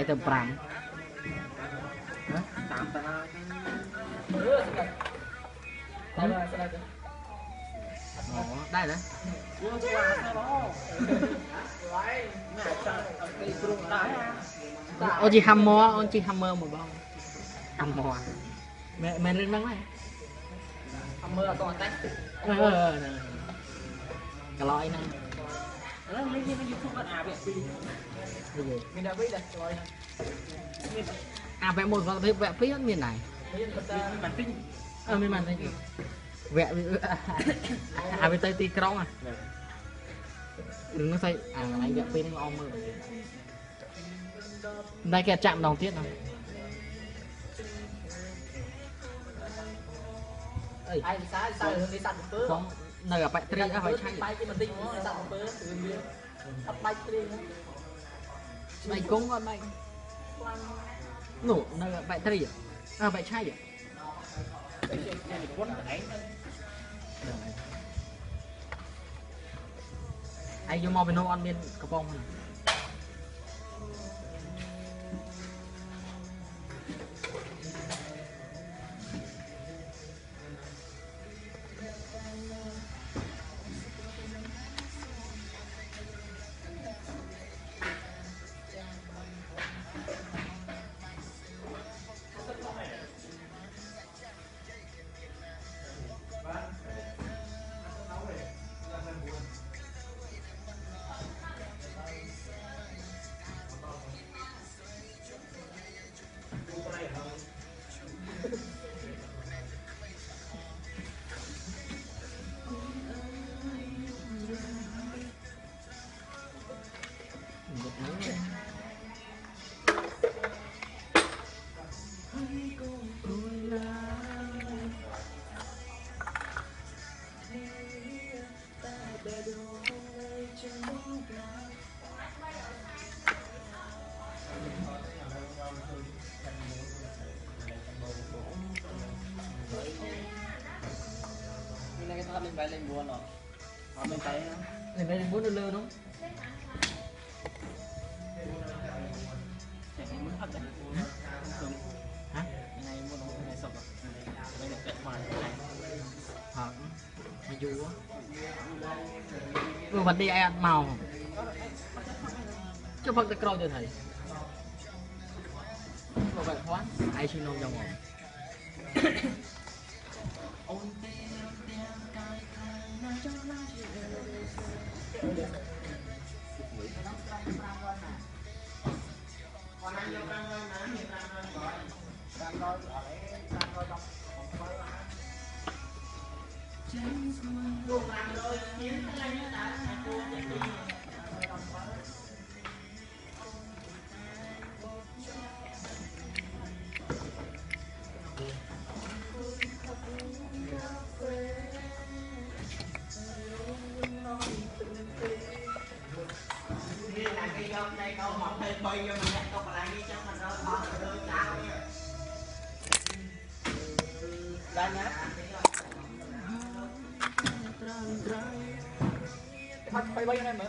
ឯទៅ5តាមទៅហើយអូដែរណាគួរស្វាស្មើល្អហើយមិនអាចអង្គីគ្រូដែរអូជីហាំមរអូនជីហាំមរមកបងហាំមរមែនមែនរឿងហ្នឹងដែរហាំមរអត់តតែអឺកន្លោយហ្នឹង Ờ, à, à vẽ một vẽ vẽ phía miền này. Mình bản tinh. Ờ mình bản tinh. Vẽ à vẽ tay tì krong à. Đừng có say à anh vẽ phía nó om mơ. Đây kẹt chạm đồng tiết nào. Ai sao sao đi săn được cơ. នៅអាបាក់ត្រីអស់ហើយឆៃបាយគេមិនទិញហ្មងដាក់អំពើគឺវាអត់បាច់ត្រីហ្នឹងស្បែកគង់អត់បាច់នោះនៅអាបាក់ត្រីអាបាក់ឆៃហ៎ជប៉ុនកន្លែងហ្នឹងឯងយកមកពីនោះអត់មានកំប៉ុងហ្នឹង hôm nay cái lên buôn rồi họ lên tay nó lên bay lên buồn nó lơ đúng không? វាមិនឌីឯអត់មកចុះផឹកទឹកក្រូចទៅហើយមកបែបហ្នឹងឯឈីនំយ៉ាងហ្មងអូនទេរត់ទាំងកាយខាងណាចង់ណាជាวันนั้นเราตั้งไว้นะตั้งไว้ก่อนตั้งไว้อะไรตั้งไว้ต้องผมเปิด Đường làm cái lên đây câu một tên bay cho mình đấy câu lại đi cho mình nó thôi đưa cao nha lên nhá bay bay önemli.